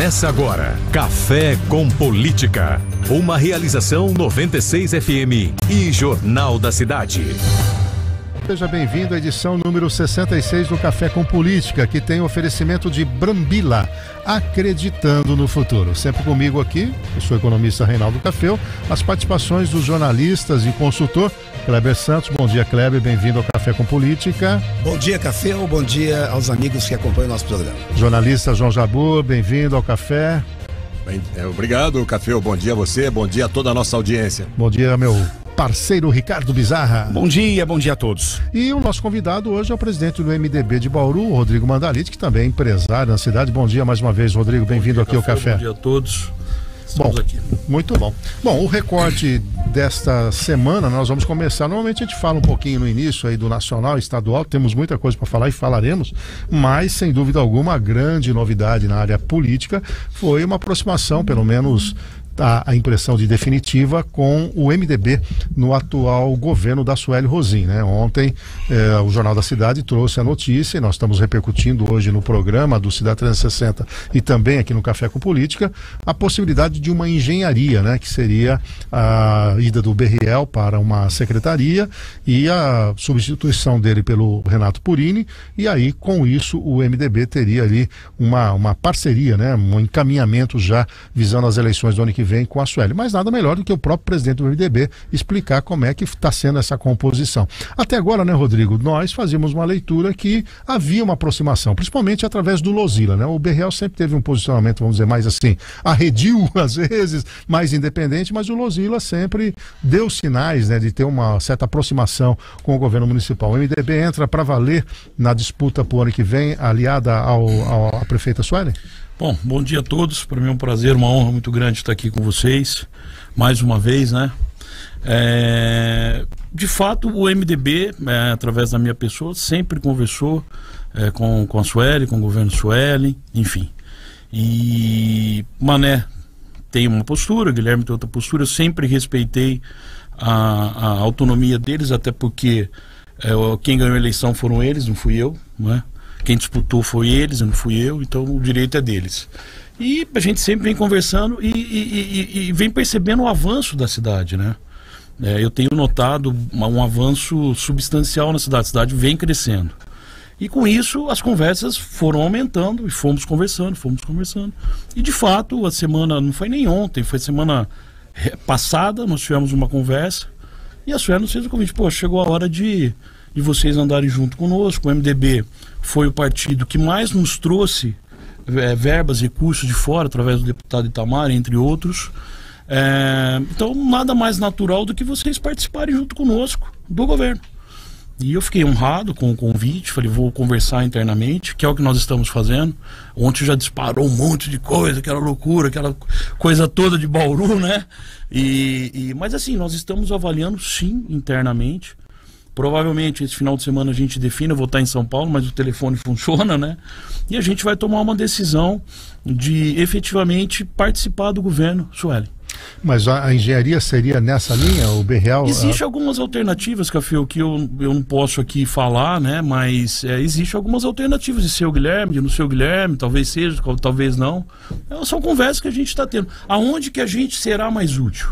Começa agora Café com Política. Uma realização 96 FM e Jornal da Cidade. Seja bem-vindo à edição número 66 do Café com Política, que tem oferecimento de Brambila, acreditando no futuro. Sempre comigo aqui, eu sou o economista Reinaldo Cafeu, as participações dos jornalistas e consultor Kleber Santos. Bom dia, Kleber, bem-vindo ao Café com Política. Bom dia, Cafeu, bom dia aos amigos que acompanham o nosso programa. Jornalista João Jabur, bem-vindo ao Café. Bem, é, obrigado, Cafeu. Bom dia a você, bom dia a toda a nossa audiência. Bom dia, meu parceiro Ricardo Bizarra. Bom dia, bom dia a todos. E o nosso convidado hoje é o presidente do MDB de Bauru, Rodrigo Mandalite, que também é empresário na cidade. Bom dia mais uma vez, Rodrigo. Bem-vindo aqui café, ao Café. Bom dia a todos. Estamos bom, aqui. muito bom. Bom, o recorte desta semana nós vamos começar. Normalmente a gente fala um pouquinho no início aí do nacional, estadual, temos muita coisa para falar e falaremos, mas sem dúvida alguma a grande novidade na área política foi uma aproximação, pelo menos a, a, impressão de definitiva com o MDB no atual governo da Sueli Rosim. Né? Ontem eh, o Jornal da Cidade trouxe a notícia e nós estamos repercutindo hoje no programa do Cidade 360 e também aqui no Café com Política a possibilidade de uma engenharia, né? que seria a ida do Berriel para uma secretaria e a substituição dele pelo Renato Purini e aí com isso o MDB teria ali uma, uma parceria, né? um encaminhamento já visando as eleições do ano que que vem com a Sueli. Mas nada melhor do que o próprio presidente do MDB explicar como é que está sendo essa composição. Até agora, né, Rodrigo, nós fazíamos uma leitura que havia uma aproximação, principalmente através do Lozila, né? O Berreal sempre teve um posicionamento, vamos dizer, mais assim, arredio às vezes, mais independente, mas o Lozila sempre deu sinais, né, de ter uma certa aproximação com o governo municipal. O MDB entra para valer na disputa para o ano que vem, aliada ao, ao, à prefeita Sueli? Bom, bom dia a todos. Para mim é um prazer, uma honra muito grande estar aqui com vocês mais uma vez, né? É, de fato, o MDB, é, através da minha pessoa, sempre conversou é, com, com a Sueli, com o governo Sueli, enfim. E Mané tem uma postura, Guilherme tem outra postura. Eu sempre respeitei a, a autonomia deles, até porque é, quem ganhou a eleição foram eles, não fui eu, não é? Quem disputou foi eles, não fui eu, então o direito é deles. E a gente sempre vem conversando e, e, e, e vem percebendo o avanço da cidade, né? É, eu tenho notado um avanço substancial na cidade, a cidade vem crescendo. E com isso as conversas foram aumentando e fomos conversando, fomos conversando. E de fato, a semana, não foi nem ontem, foi semana passada, nós tivemos uma conversa e a Sueli nos fez o convite, pô, chegou a hora de, de vocês andarem junto conosco, o MDB foi o partido que mais nos trouxe é, verbas, recursos de fora, através do deputado Itamar, entre outros. É, então, nada mais natural do que vocês participarem junto conosco do governo. E eu fiquei honrado com o convite, falei, vou conversar internamente, que é o que nós estamos fazendo. Ontem já disparou um monte de coisa, aquela loucura, aquela coisa toda de Bauru, né? E, e, mas assim, nós estamos avaliando sim internamente. Provavelmente esse final de semana a gente define, eu vou estar em São Paulo, mas o telefone funciona, né? E a gente vai tomar uma decisão de efetivamente participar do governo Sueli. Mas a, a, engenharia seria nessa linha, o BRL? Existem a... algumas alternativas, Café, que eu, eu não posso aqui falar, né? Mas é, existem algumas alternativas de ser o Guilherme, de não ser o Guilherme, talvez seja, talvez não. É, são conversas que a gente está tendo. Aonde que a gente será mais útil?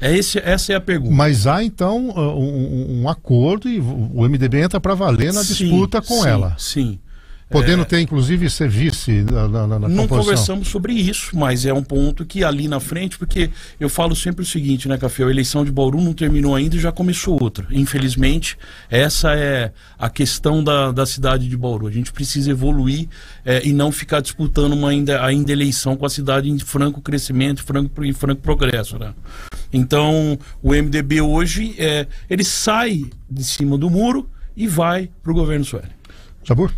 É esse, essa é a pergunta. Mas há então um, um acordo e o MDB entra para valer na sim, disputa com sim, ela. Sim. Podendo é... ter, inclusive, ser vice na, na, na Não conversamos sobre isso, mas é um ponto que ali na frente, porque eu falo sempre o seguinte, né, Café? A eleição de Bauru não terminou ainda e já começou outra. Infelizmente, essa é a questão da, da cidade de Bauru. A gente precisa evoluir é, e não ficar disputando uma ainda, ainda eleição com a cidade em franco crescimento, franco, em franco progresso, né? Então, o MDB hoje, é, ele sai de cima do muro e vai para o governo Sueli. Sabor?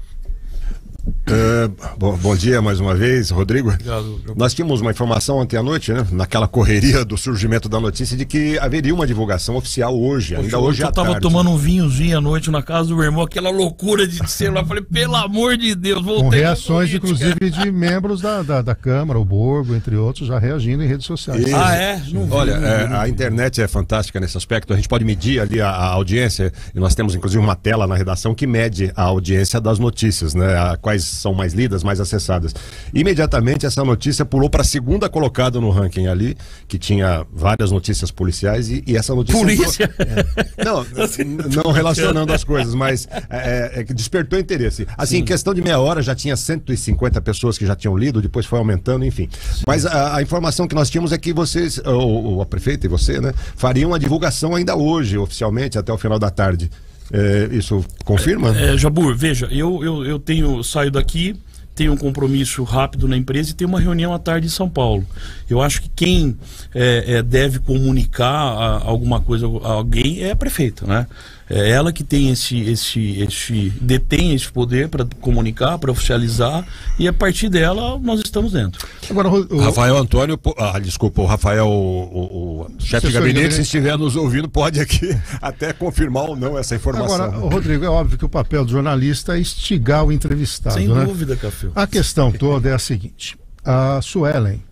Uh, bom, bom, dia mais uma vez, Rodrigo. Obrigado. Nós tínhamos uma informação ontem à noite, né? Naquela correria do surgimento da notícia de que haveria uma divulgação oficial hoje, Poxa, ainda hoje eu à tava tarde. tomando um vinhozinho à noite na casa do meu irmão, aquela loucura de celular. Falei, pelo amor de Deus, voltei. Com reações, inclusive, de membros da, da, da, Câmara, o Borgo, entre outros, já reagindo em redes sociais. Isso. Ah, é? Não Olha, é, a internet é fantástica nesse aspecto. A gente pode medir ali a, a, audiência, e nós temos, inclusive, uma tela na redação que mede a audiência das notícias, né? A, quais mais, são mais lidas, mais acessadas. Imediatamente essa notícia pulou para a segunda colocada no ranking ali, que tinha várias notícias policiais e, e essa notícia. Polícia? É, não, não relacionando as coisas, mas é, é, é despertou interesse. Assim, Sim. em questão de meia hora já tinha 150 pessoas que já tinham lido, depois foi aumentando, enfim. Sim. Mas a, a, informação que nós tínhamos é que vocês, ou, a prefeita e você, né, fariam a divulgação ainda hoje, oficialmente, até o final da tarde. É, isso confirma? É, Jabur, veja, eu, eu, eu tenho saio daqui, tenho um compromisso rápido na empresa e tenho uma reunião à tarde em São Paulo. Eu acho que quem é, é deve comunicar a, alguma coisa a alguém é a prefeita, né? É ela que tem esse, esse, esse detém esse poder para comunicar, para oficializar, e a partir dela nós estamos dentro. Agora, o, o... Rafael Antônio, ah, desculpa, o Rafael, o, o chefe de gabinete, se estiver nos ouvindo, pode aqui até confirmar ou não essa informação. Agora, Rodrigo, é óbvio que o papel do jornalista é instigar o entrevistado. Sem né? dúvida, Café. A questão toda é a seguinte: a Suelen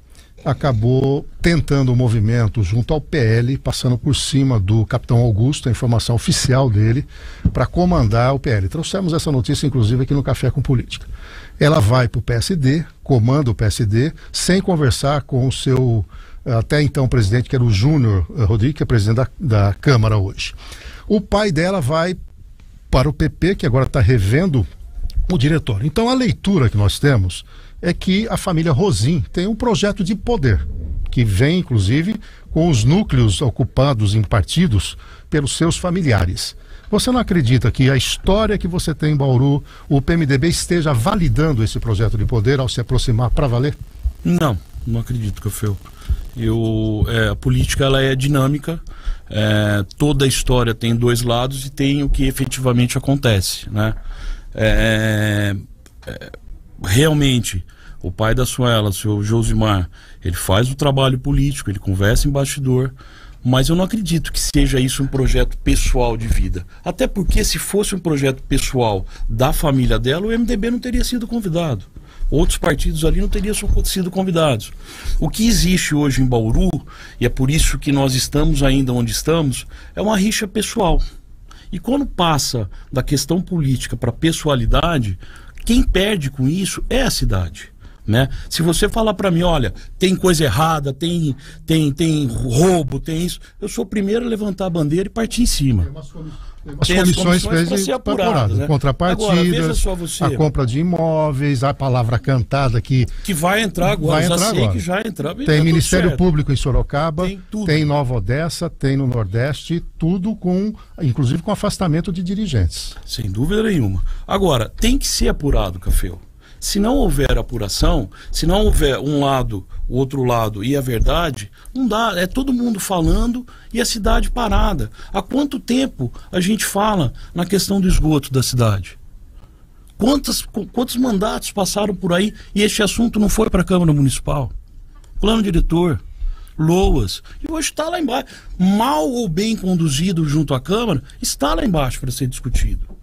acabou tentando o movimento junto ao PL, passando por cima do capitão Augusto, a informação oficial dele, para comandar o PL. Trouxemos essa notícia, inclusive, aqui no Café com Política. Ela vai para o PSD, comanda o PSD, sem conversar com o seu, até então, presidente, que era o Júnior eh, Rodrigues, que é presidente da, da Câmara hoje. O pai dela vai para o PP, que agora está revendo o diretor. Então, a leitura que nós temos é que a família Rosim tem um projeto de poder, que vem, inclusive, com os núcleos ocupados em partidos pelos seus familiares. Você não acredita que a história que você tem em Bauru, o PMDB esteja validando esse projeto de poder ao se aproximar para valer? Não, não acredito, Cafeu. Eu, é, a política ela é dinâmica, é, toda a história tem dois lados e tem o que efetivamente acontece. Né? É, é realmente o pai da Suela, o senhor Josimar, ele faz o trabalho político, ele conversa em bastidor, mas eu não acredito que seja isso um projeto pessoal de vida. Até porque se fosse um projeto pessoal da família dela, o MDB não teria sido convidado. Outros partidos ali não teriam sido convidados. O que existe hoje em Bauru, e é por isso que nós estamos ainda onde estamos, é uma rixa pessoal. E quando passa da questão política para pessoalidade, quem perde com isso é a cidade. Né? Se você falar para mim, olha, tem coisa errada, tem, tem, tem roubo, tem isso, eu sou o primeiro a levantar a bandeira e partir em cima. As comissões, para ser apuradas, né? contrapartidas, agora, a compra de imóveis, a palavra cantada que que vai entrar agora, vai entrar agora. que já entrar. Tem tá Ministério Público em Sorocaba, tem, tem Nova Odessa, tem no Nordeste, tudo com, inclusive com afastamento de dirigentes. Sem dúvida nenhuma. Agora tem que ser apurado, Cafeu. Se não houver apuração, se não houver um lado, o outro lado e a verdade, não dá. É todo mundo falando e a cidade parada. Há quanto tempo a gente fala na questão do esgoto da cidade? Quantos, quantos mandatos passaram por aí e este assunto não foi para a Câmara Municipal? Plano diretor, loas. E hoje está lá embaixo. Mal ou bem conduzido junto à Câmara, está lá embaixo para ser discutido.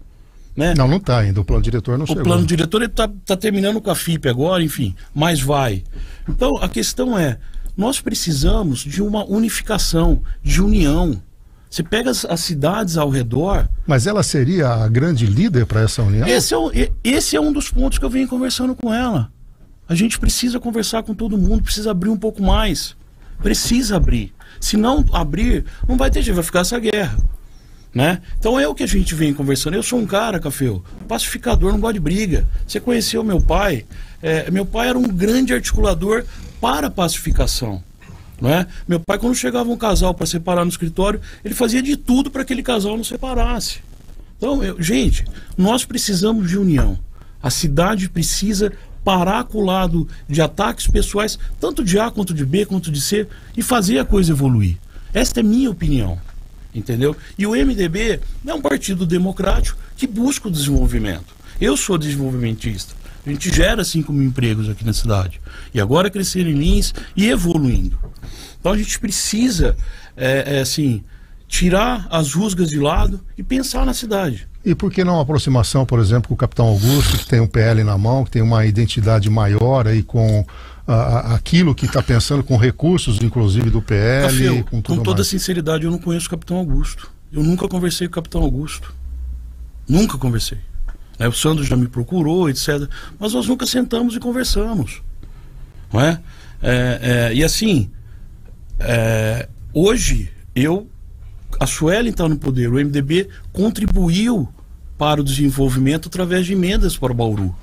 Né? Não, não está ainda. O plano diretor não o chegou. O plano diretor está tá terminando com a FIP agora, enfim, mas vai. Então a questão é: nós precisamos de uma unificação, de união. Você pega as, as cidades ao redor. Mas ela seria a grande líder para essa união? Esse é, o, esse é um dos pontos que eu venho conversando com ela. A gente precisa conversar com todo mundo, precisa abrir um pouco mais. Precisa abrir. Se não abrir, não vai ter jeito, vai ficar essa guerra. Né? Então é o que a gente vem conversando. Eu sou um cara, Cafeu, pacificador, não gosto de briga. Você conheceu meu pai? É, meu pai era um grande articulador para pacificação. Não é? Meu pai, quando chegava um casal para separar no escritório, ele fazia de tudo para aquele casal não separasse. Então, eu, gente, nós precisamos de união. A cidade precisa parar com o lado de ataques pessoais, tanto de A quanto de B, quanto de C, e fazer a coisa evoluir. Esta é minha opinião entendeu? E o MDB é um partido democrático que busca o desenvolvimento. Eu sou desenvolvimentista. A gente gera 5 mil empregos aqui na cidade. E agora crescer em Lins e evoluindo. Então a gente precisa, é, é, assim, tirar as rusgas de lado e pensar na cidade. E por que não aproximação, por exemplo, com o capitão Augusto, que tem um PL na mão, que tem uma identidade maior aí com a, aquilo que está pensando com recursos, inclusive do PL. Cafeu, com, com toda mais. sinceridade, eu não conheço o Capitão Augusto. Eu nunca conversei com o Capitão Augusto. Nunca conversei. O Sandro já me procurou, etc. Mas nós nunca sentamos e conversamos. Não é? é, é e assim, é, hoje eu, a Suelen está no poder, o MDB contribuiu para o desenvolvimento através de emendas para o Bauru.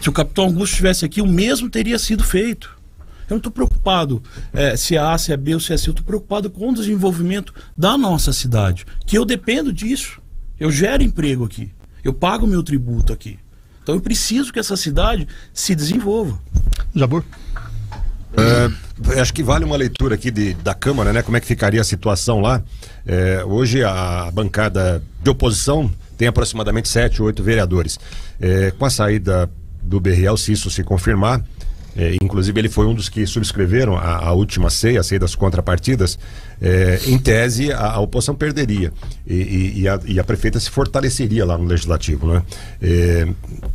Se o capitão Augusto estivesse aqui, o mesmo teria sido feito. Eu não estou preocupado é, se é A, se é B ou se é C. Eu estou preocupado com o desenvolvimento da nossa cidade. Que eu dependo disso. Eu gero emprego aqui. Eu pago meu tributo aqui. Então eu preciso que essa cidade se desenvolva. Jabur? É, acho que vale uma leitura aqui de, da Câmara, né? Como é que ficaria a situação lá. É, hoje a bancada de oposição tem aproximadamente sete, oito vereadores. É, com a saída do BRL, se isso se confirmar, é, inclusive, ele foi um dos que subscreveram a, a última ceia, a ceia das contrapartidas. É, em tese, a, a, oposição perderia e, e, e, a, e, a, prefeita se fortaleceria lá no Legislativo. Né? É,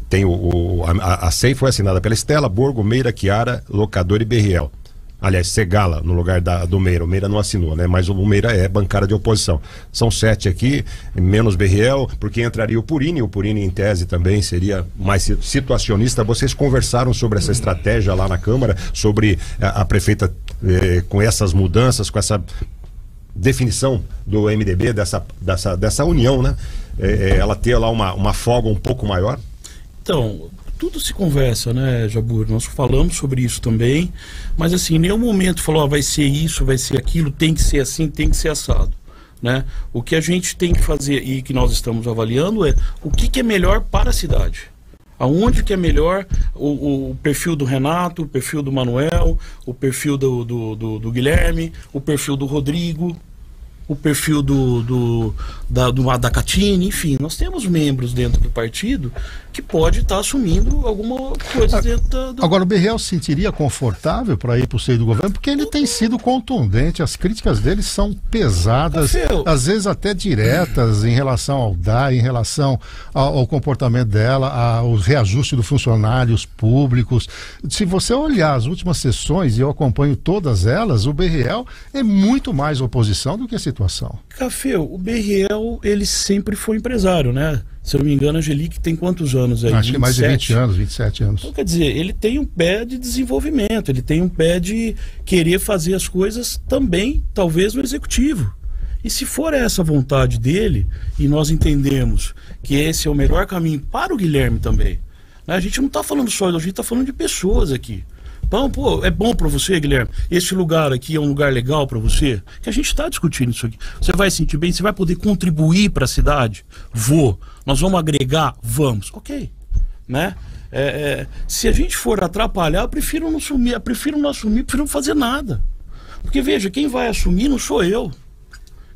tem o, o a, a CEI foi assinada pela Estela, Borgo, Meira, Chiara, Locador e Berriel. Aliás, Segala, no lugar da, do Meira. O Meira não assinou, né? Mas o Meira é bancada de oposição. São sete aqui, menos Berriel, porque entraria o Purini. O Purini, em tese, também seria mais situacionista. Vocês conversaram sobre essa estratégia lá na Câmara, sobre a, a prefeita eh, com essas mudanças, com essa definição do MDB, dessa, dessa, dessa união, né? Eh, ela ter lá uma, uma folga um pouco maior? Então, tudo se conversa, né, Jabur? Nós falamos sobre isso também, mas assim, em nenhum momento falou, ah, vai ser isso, vai ser aquilo, tem que ser assim, tem que ser assado. Né? O que a gente tem que fazer e que nós estamos avaliando é o que, que é melhor para a cidade. Aonde que é melhor o, o, perfil do Renato, o perfil do Manuel, o perfil do, do, do, do Guilherme, o perfil do Rodrigo, o perfil do, do, da, do, da Catine, enfim, nós temos membros dentro do partido que pode estar tá assumindo alguma coisa dentro da, do... Agora, o Berriel se sentiria confortável para ir para o seio do governo, porque ele tem sido contundente, as críticas dele são pesadas, às vezes até diretas em relação ao DA, em relação ao, ao comportamento dela, aos reajustes dos funcionários públicos. Se você olhar as últimas sessões, e eu acompanho todas elas, o Berriel é muito mais oposição do que a situação. Café, o Berriel, ele sempre foi empresário, né? Se eu não me engano, a Angelique tem quantos anos aí? Acho 27. que mais de 20 anos, 27 anos. Então, quer dizer, ele tem um pé de desenvolvimento, ele tem um pé de querer fazer as coisas também, talvez, no executivo. E se for essa vontade dele, e nós entendemos que esse é o melhor caminho para o Guilherme também, né? a gente não está falando só, a gente está falando de pessoas aqui. Então, pô, é bom para você, Guilherme? Esse lugar aqui é um lugar legal para você? Que a gente está discutindo isso aqui. Você vai sentir bem? Você vai poder contribuir para a cidade? Vou. Nós vamos agregar? Vamos. Ok. Né? É, é, se a gente for atrapalhar, eu prefiro não assumir, prefiro não assumir, prefiro não fazer nada. Porque veja, quem vai assumir não sou eu.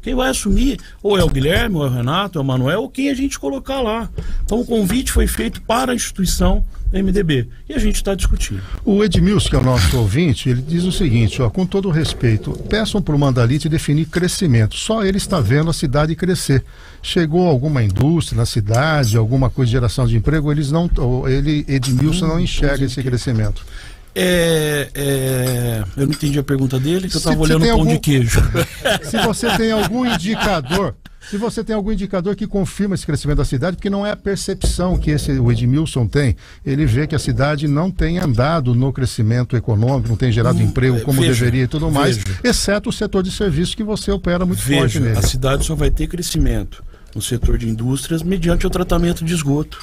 Quem vai assumir ou é o Guilherme, ou é o Renato, ou é o Manuel, ou quem a gente colocar lá. Então o convite foi feito para a instituição MDB. E a gente está discutindo. O Edmilson, que é o nosso ouvinte, ele diz o seguinte: ó, com todo respeito, peçam para o Mandalite definir crescimento. Só ele está vendo a cidade crescer. Chegou alguma indústria na cidade, alguma coisa de geração de emprego, eles não, ele, Edmilson, não enxerga esse crescimento. É, é, eu não entendi a pergunta dele, que eu estava olhando o pão algum, de queijo. Se você tem algum indicador, se você tem algum indicador que confirma esse crescimento da cidade, porque não é a percepção que esse, o Edmilson tem, ele vê que a cidade não tem andado no crescimento econômico, não tem gerado hum, emprego como veja, deveria e tudo mais, veja. exceto o setor de serviços que você opera muito veja, forte nele. A cidade só vai ter crescimento no setor de indústrias mediante o tratamento de esgoto.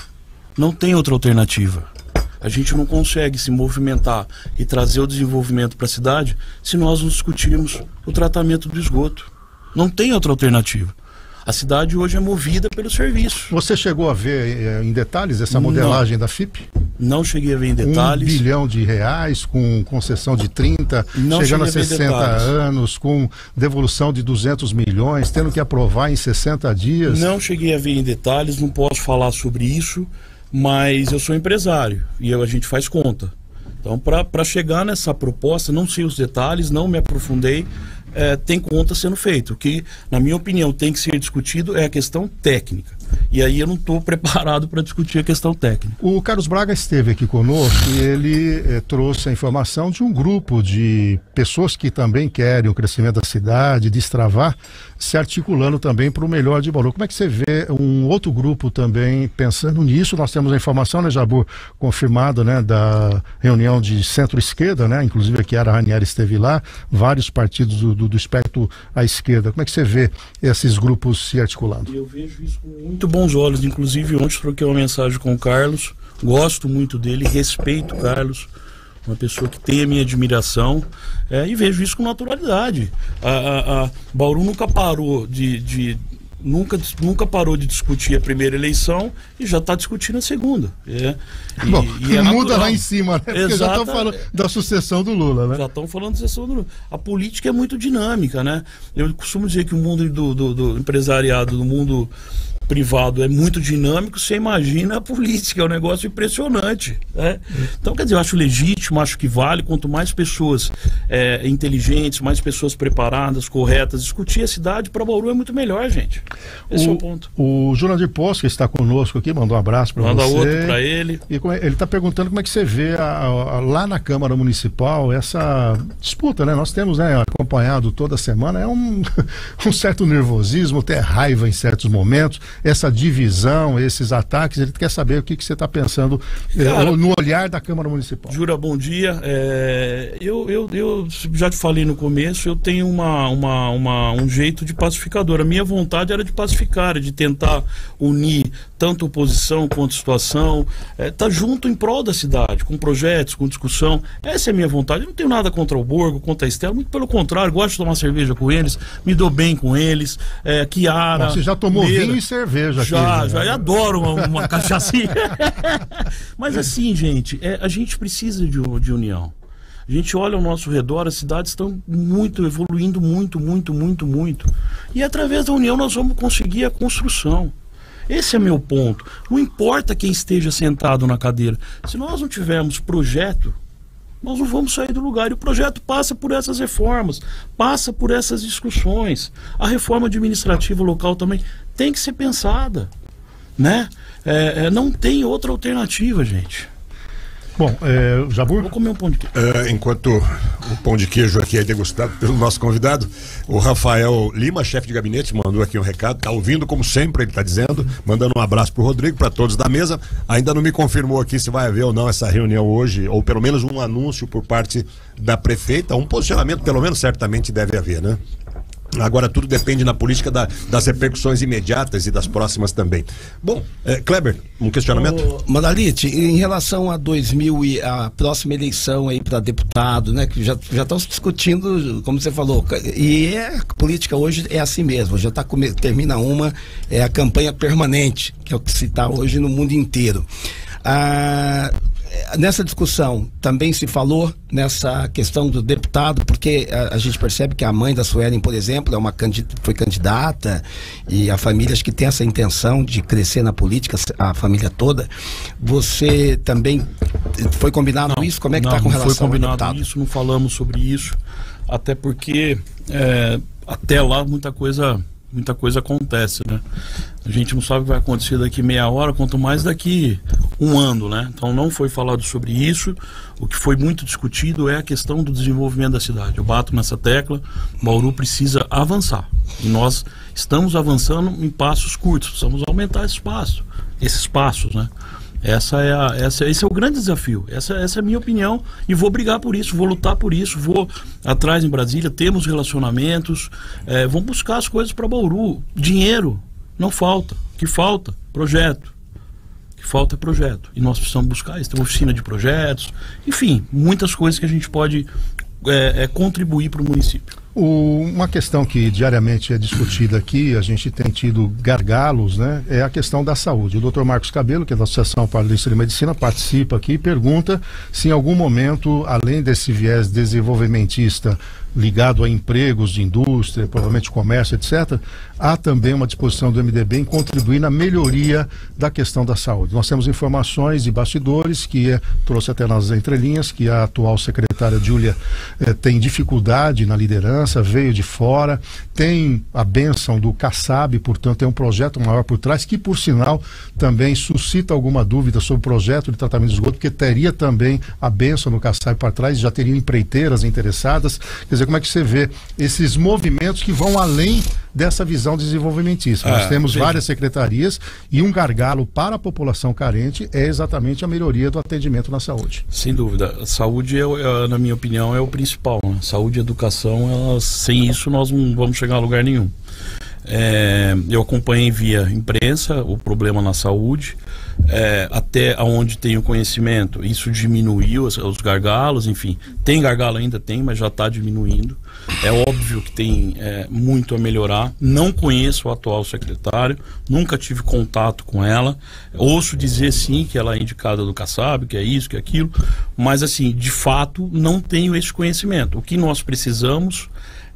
Não tem outra alternativa. A gente não consegue se movimentar e trazer o desenvolvimento para a cidade se nós não discutirmos o tratamento do esgoto. Não tem outra alternativa. A cidade hoje é movida pelo serviço. Você chegou a ver eh, em detalhes essa modelagem não, da FIP? Não cheguei a ver em detalhes. Um bilhão de reais, com concessão de 30, não chegando a 60 a anos, com devolução de 200 milhões, tendo que aprovar em 60 dias. Não cheguei a ver em detalhes, não posso falar sobre isso mas eu sou empresário e eu, a gente faz conta. Então, para chegar nessa proposta, não sei os detalhes, não me aprofundei, é, tem conta sendo feito. O que, na minha opinião, tem que ser discutido é a questão técnica. E aí eu não estou preparado para discutir a questão técnica. O Carlos Braga esteve aqui conosco e ele eh, trouxe a informação de um grupo de pessoas que também querem o crescimento da cidade, destravar, se articulando também para o melhor de Bauru. Como é que você vê um outro grupo também pensando nisso? Nós temos a informação, né, Jabu, confirmada, né, da reunião de centro-esquerda, né, inclusive aqui a Ranieri esteve lá, vários partidos do, do, do espectro à esquerda. Como é que você vê esses grupos se articulando? Eu vejo isso com muito bons olhos. Inclusive, ontem troquei uma mensagem com o Carlos. Gosto muito dele, respeito o Carlos uma pessoa que tem a minha admiração é, e vejo isso com naturalidade. A, a, a Bauru nunca parou de, de, nunca, nunca parou de discutir a primeira eleição e já está discutindo a segunda. É, e, Bom, e é muda lá em cima, né? Porque Exata, já estão falando da sucessão do Lula, né? Já estão falando da sucessão do Lula. A política é muito dinâmica, né? Eu costumo dizer que o mundo do, do, do empresariado, do mundo privado é muito dinâmico, você imagina a política, é um negócio impressionante. Né? Então, quer dizer, eu acho legítimo, acho que vale, quanto mais pessoas é, inteligentes, mais pessoas preparadas, corretas, discutir a cidade para Bauru é muito melhor, gente. Esse o, é o ponto. O Jurandir Posca está conosco aqui, mandou um abraço para você. Manda outro para ele. E é, ele está perguntando como é que você vê a, a, lá na Câmara Municipal essa disputa, né? Nós temos né, acompanhado toda semana, é um, um certo nervosismo, até raiva em certos momentos essa divisão, esses ataques. Ele quer saber o que, que você está pensando eh, Cara, no olhar da Câmara Municipal. Jura, bom dia. É, eu, eu, eu já te falei no começo, eu tenho uma, uma, uma, um jeito de pacificador. A minha vontade era de pacificar, de tentar unir tanto oposição quanto situação, é, tá junto em prol da cidade, com projetos, com discussão. Essa é a minha vontade. Eu não tenho nada contra o Borgo, contra a Estela, muito pelo contrário, gosto de tomar cerveja com eles, me dou bem com eles. É, Kiara. Você já tomou Meira, vinho e cerveja Já, aqui, já, né? adoro uma, uma cachaçinha. Mas assim, gente, é, a gente precisa de, de união. A gente olha ao nosso redor, as cidades estão muito evoluindo muito, muito, muito, muito. E através da união nós vamos conseguir a construção. Esse é meu ponto. Não importa quem esteja sentado na cadeira. Se nós não tivermos projeto, nós não vamos sair do lugar. E o projeto passa por essas reformas, passa por essas discussões. A reforma administrativa local também tem que ser pensada. Né? É, é, não tem outra alternativa, gente. Bom, é, Jabur? Vou comer um pão de queijo. É, enquanto o pão de queijo aqui é degustado pelo nosso convidado, o Rafael Lima, chefe de gabinete, mandou aqui um recado. Está ouvindo, como sempre, ele está dizendo, mandando um abraço para o Rodrigo, para todos da mesa. Ainda não me confirmou aqui se vai haver ou não essa reunião hoje, ou pelo menos um anúncio por parte da prefeita. Um posicionamento, pelo menos, certamente deve haver, né? Agora tudo depende na política da, das repercussões imediatas e das próximas também. Bom, é, Kleber, um questionamento? Ô, Manalite, em relação a 2000 e a próxima eleição aí para deputado, né, que já já estão discutindo, como você falou, e é, a política hoje é assim mesmo, já tá termina uma é a campanha permanente, que é o que se está hoje no mundo inteiro. Ah, nessa discussão também se falou nessa questão do deputado, porque a, a, gente percebe que a mãe da Suelen, por exemplo, é uma foi candidata e a família acho que tem essa intenção de crescer na política, a família toda. Você também foi combinado não, isso? Como é que está com relação foi combinado isso, não falamos sobre isso, até porque é, até lá muita coisa muita coisa acontece, né? A gente não sabe o que vai acontecer daqui meia hora, quanto mais daqui um ano, né? Então não foi falado sobre isso. O que foi muito discutido é a questão do desenvolvimento da cidade. Eu bato nessa tecla. Bauru precisa avançar e nós estamos avançando em passos curtos. Precisamos aumentar esse espaço, esses passos, né? Essa é a, essa, esse é o grande desafio. Essa, essa é a minha opinião e vou brigar por isso, vou lutar por isso, vou atrás em Brasília, temos relacionamentos, é, vamos buscar as coisas para Bauru. Dinheiro não falta. O que falta? Projeto. O que falta é projeto. E nós precisamos buscar isso. Tem oficina de projetos, enfim, muitas coisas que a gente pode é, é, contribuir para o município. Uma questão que diariamente é discutida aqui, a gente tem tido gargalos, né? É a questão da saúde. O doutor Marcos Cabelo, que é da Associação Paulista de Medicina, participa aqui e pergunta se em algum momento, além desse viés desenvolvimentista ligado a empregos de indústria, provavelmente comércio, etc., há também uma disposição do MDB em contribuir na melhoria da questão da saúde. Nós temos informações de bastidores que é, trouxe até nas entrelinhas que a atual secretária Júlia eh, tem dificuldade na liderança, veio de fora, tem a benção do Kassab, portanto, tem um projeto maior por trás, que, por sinal, também suscita alguma dúvida sobre o projeto de tratamento de esgoto, porque teria também a benção no Kassab para trás, já teriam empreiteiras interessadas. Quer dizer, como é que você vê esses movimentos que vão além dessa visão desenvolvimentista? Nós Ah, temos veja. várias secretarias e um gargalo para a população carente é exatamente a melhoria do atendimento na saúde. Sem dúvida. A saúde, é, é, na minha opinião, é o principal. né? Saúde e educação, elas, sem isso nós não vamos chegar a lugar nenhum. É, eu acompanhei via imprensa o problema na saúde, é, até aonde tenho conhecimento, isso diminuiu os, os gargalos, enfim. Tem gargalo ainda, tem, mas já está diminuindo. É óbvio que tem é, muito a melhorar. Não conheço o atual secretário, nunca tive contato com ela. Ouço dizer sim que ela é indicada do Kassab, que é isso, que é aquilo, mas assim, de fato, não tenho esse conhecimento. O que nós precisamos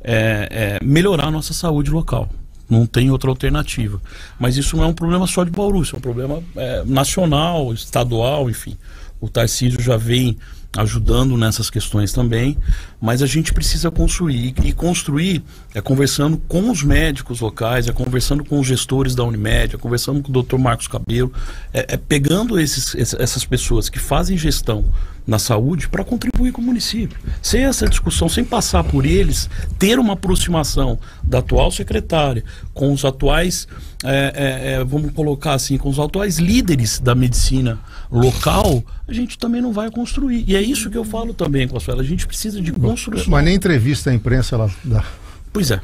é, é melhorar a nossa saúde local. Não tem outra alternativa. Mas isso não é um problema só de Bauru, isso é um problema é, nacional, estadual, enfim. O Tarcísio já vem ajudando nessas questões também, mas a gente precisa construir. E construir é conversando com os médicos locais, é conversando com os gestores da Unimed, é conversando com o Dr. Marcos Cabelo, é, é pegando esses, ess- essas pessoas que fazem gestão na saúde para contribuir com o município. Sem essa discussão, sem passar por eles, ter uma aproximação da atual secretária com os atuais, é, é, é, vamos colocar assim, com os atuais líderes da medicina local, a gente também não vai construir. E é isso que eu falo também com a senhora. A gente precisa de construção. Mas nem entrevista à imprensa ela dá. Pois é.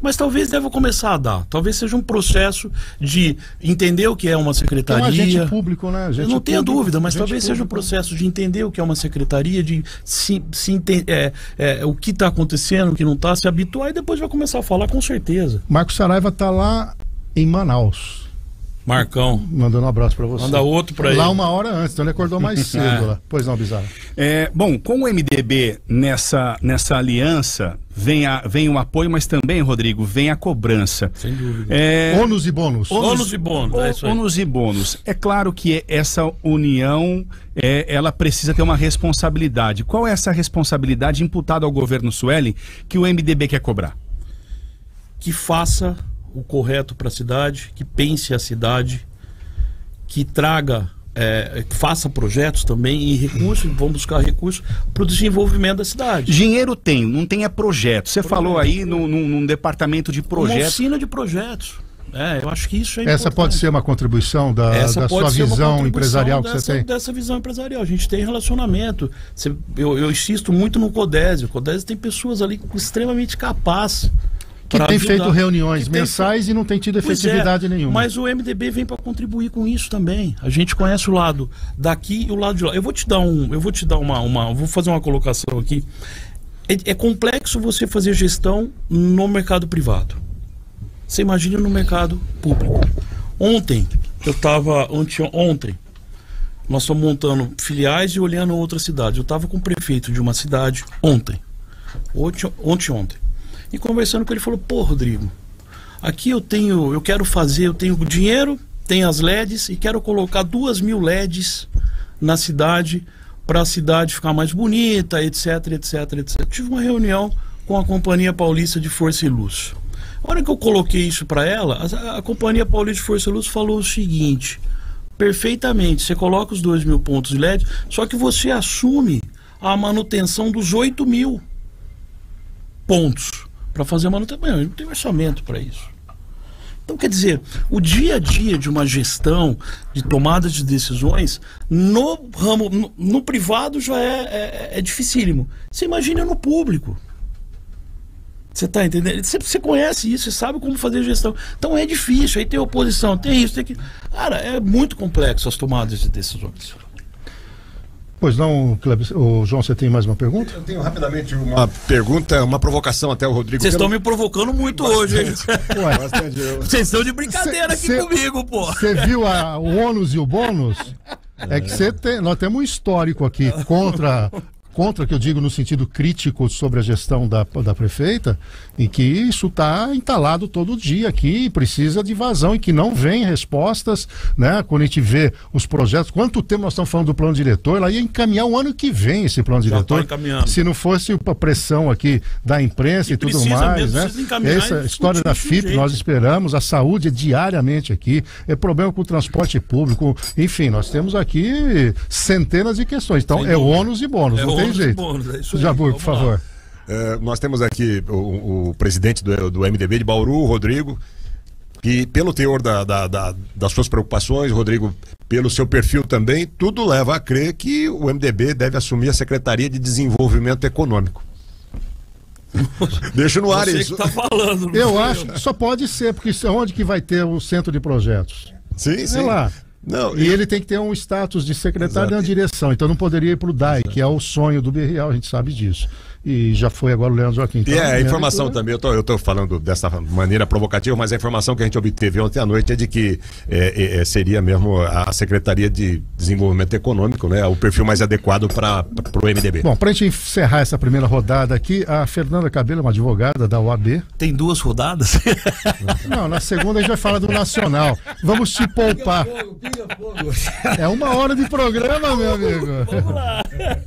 Mas talvez deva começar a dar. Talvez seja um processo de entender o que é uma Tem um secretaria. agente público, né? Eu Agente não tenho público, dúvida, mas talvez seja um público. processo de entender o que é uma secretaria, de se, se enten- é, é, o que está acontecendo, o que não está, se habituar e depois vai começar a falar com certeza. Marcos Saraiva está lá em Manaus. Marcão, Mandando um abraço para você. manda outro para ele. Lá uma hora antes, então ele acordou mais cedo lá. Pois não, Bizarro. É, bom, com o MDB nessa, nessa aliança, vem, a, vem o apoio, mas também, Rodrigo, vem a cobrança. Sem dúvida. É, Ônus e bônus. Ônus e bônus, é isso aí. ônus e bônus. É claro que essa união, é, ela precisa ter uma responsabilidade. Qual é essa responsabilidade imputada ao governo Sueli que o MDB quer cobrar? que faça o correto para a cidade, que pense a cidade, que traga, é, que faça projetos também e recursos, vão buscar recursos para o desenvolvimento da cidade. Dinheiro tem, não tem é projeto. Você falou aí num, num- num departamento de Uma projetos. oficina de projetos. É, eu acho que isso é Essa importante. pode ser uma contribuição da, Essa da pode sua ser uma visão empresarial que dessa, você tem? Dessa visão empresarial. A gente tem relacionamento. Eu, eu insisto muito no Codésio. O Codésio tem pessoas ali extremamente capazes. Que tem ajudar. feito reuniões Que tem mensais e não tem tido é, efetividade nenhuma. Mas o MDB vem para contribuir com isso também. A gente conhece o lado daqui e o lado de lá. Eu vou te dar um, eu vou te dar uma, uma vou fazer uma colocação aqui. É, é complexo você fazer gestão no mercado privado. Você imagina no mercado público. Ontem eu estava ontem nós estamos montando filiais e olhando outras cidades. Eu estava com o prefeito de uma cidade ontem, ontem, ontem, ontem, e conversando com ele, falou: Pô, Rodrigo, aqui eu tenho, eu quero fazer, eu tenho dinheiro, tenho as LEDs e quero colocar duas mil LEDs na cidade para a cidade ficar mais bonita, etc, etc, etc. Tive uma reunião com a Companhia Paulista de Força e Luz. A hora que eu coloquei isso para ela, a, a Companhia Paulista de Força e Luz falou o seguinte: perfeitamente, você coloca os dois mil pontos de LED, só que você assume a manutenção dos 8 mil pontos para fazer manutenção. Não tenho orçamento para isso. Então, quer dizer, o dia a dia de uma gestão, de tomada de decisões, no ramo, no, no privado já é, é, é dificílimo. Você imagina no público. Você tá entendendo? Você, você conhece isso, você sabe como fazer gestão. Então é difícil, aí tem oposição, tem isso, tem aquilo. Cara, é muito complexo as tomadas de decisões. Pois não, Cleber, o João, você tem mais uma pergunta? Eu tenho rapidamente uma pergunta, uma provocação até o Rodrigo. Vocês estão Pelo- me provocando muito hoje, hein? Ué, Bastante, Vocês estão de brincadeira aqui Cê- comigo, pô. Você viu a- o ônus e o bônus? É que você tem, nós temos um histórico aqui contra contra, que eu digo no sentido crítico sobre a gestão da, da prefeita, em que isso está entalado todo dia aqui, precisa de vazão e que não vem respostas, né? Quando a gente vê os projetos, quanto tempo nós estamos falando do plano diretor, ela ia encaminhar o ano que vem esse plano Já tá diretor. Se não fosse a pressão aqui da imprensa e, E tudo mais, mesmo, né? Essa e história da FIP, nós esperamos, a saúde é diariamente aqui, é problema com o transporte público, enfim, nós temos aqui centenas de questões. Então, Sem é dúvida. ônus e bônus, É não tem ônus e jeito. bônus, é. Jabur, por Vamos lá. É, nós temos aqui o, o presidente do, do MDB de Bauru, Rodrigo, que pelo teor da- da- da- das suas preocupações, Rodrigo, pelo seu perfil também, tudo leva a crer que o MDB deve assumir a Secretaria de Desenvolvimento Econômico. Deixa no ar Você isso. que tá falando. Eu acho que só pode ser, porque isso é onde que vai ter o centro de projetos? Sim, sim. Sei lá. Não, E ele tem que ter um status de secretário Exato. na direção, então não poderia ir para o DAI, que é o sonho do Berrial, a gente sabe disso. E já foi agora o Leandro Joaquim. E Então, é, a informação leitura- também, eu tô, eu tô falando dessa maneira provocativa, mas a informação que a gente obteve ontem à noite é de que é, é, seria mesmo a Secretaria de Desenvolvimento Econômico, né? O perfil mais adequado para o MDB. Bom, para a gente encerrar essa primeira rodada aqui, a Fernanda Cabelo, uma advogada da OAB. Tem duas rodadas? Não, na segunda a gente vai falar do Nacional. Vamos te poupar. É uma hora de programa, meu amigo.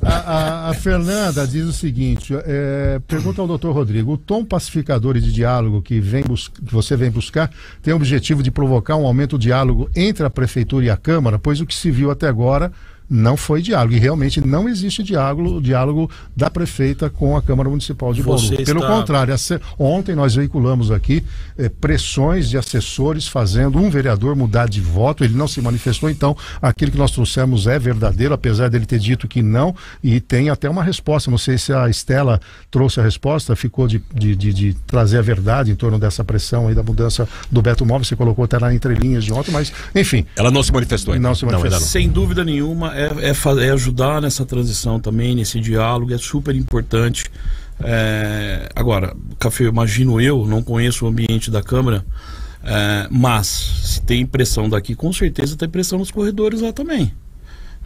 A, a- a Fernanda diz o seguinte: é, pergunta ao doutor Rodrigo: o tom pacificador e de diálogo que, vem que você vem buscar tem o objetivo de provocar um aumento do diálogo entre a prefeitura e a Câmara, pois o que se viu até agora não foi diálogo. E realmente não existe diálogo, diálogo da prefeita com a Câmara Municipal de Bauru. Você Pelo está- contrário, ontem nós veiculamos aqui eh, pressões de assessores fazendo um vereador mudar de voto. Ele não se manifestou, então aquilo que nós trouxemos é verdadeiro, apesar dele ter dito que não. E tem até uma resposta. Não sei se a Estela trouxe a resposta, ficou de, de, de- de trazer a verdade em torno dessa pressão aí da mudança do Beto Móvel. Você colocou até lá entre linhas de ontem, mas enfim. Ela não se manifestou ainda. Não se manifestou. ainda Sem dúvida nenhuma, é, é, é ajudar nessa transição também, nesse diálogo, é super importante. É, agora, Café, imagino eu, não conheço o ambiente da Câmara, é, mas se tem pressão daqui, com certeza tem pressão nos corredores lá também.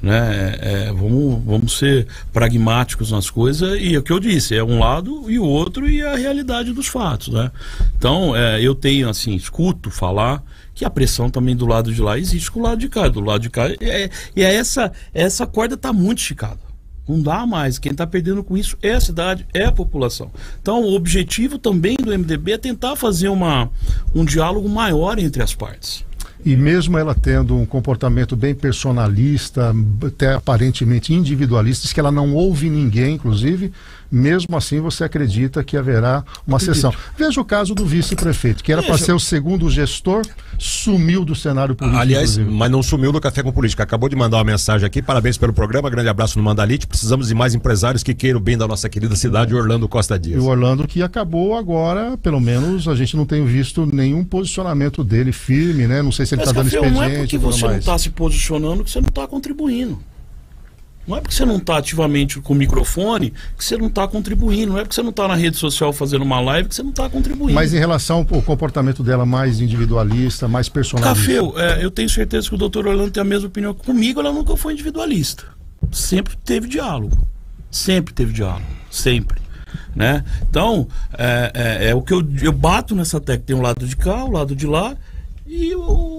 Né? É, vamos, vamos ser pragmáticos nas coisas e é o que eu disse, é um lado e o outro e a realidade dos fatos, né? Então, é, eu tenho assim, escuto falar que a pressão também do lado de lá existe com o lado de cá, do lado de cá é, e é essa essa corda está muito esticada. Não dá mais. Quem está perdendo com isso é a cidade, é a população. Então, o objetivo também do MDB é tentar fazer uma, um diálogo maior entre as partes. E mesmo ela tendo um comportamento bem personalista, até aparentemente individualista, diz que ela não ouve ninguém, inclusive, mesmo assim você acredita que haverá uma sessão. Veja o caso do vice-prefeito, que era para ser o segundo gestor, sumiu do cenário político. Aliás, inclusive. mas não sumiu do Café com Política. Acabou de mandar uma mensagem aqui. Parabéns pelo programa. Grande abraço no Mandalite. Precisamos de mais empresários que queiram o bem da nossa querida cidade, Orlando Costa E Dias. o Orlando que acabou agora, pelo menos a gente não tem visto nenhum posicionamento dele firme, né? Não sei se ele está dando Café, não é expediente porque e você não mais. está se posicionando que você não está contribuindo. Não é porque você não está ativamente com o microfone que você não está contribuindo. Não é porque você não está na rede social fazendo uma live que você não está contribuindo. Mas em relação ao comportamento dela mais individualista, mais personalista. Café, é, eu tenho certeza que o doutor Orlando tem a mesma opinião. Comigo ela nunca foi individualista. Sempre teve diálogo. Sempre teve diálogo. Sempre. Né? Então, é, é- é o que eu, eu bato nessa tecla. Tem um lado de cá, o lado de lá e o-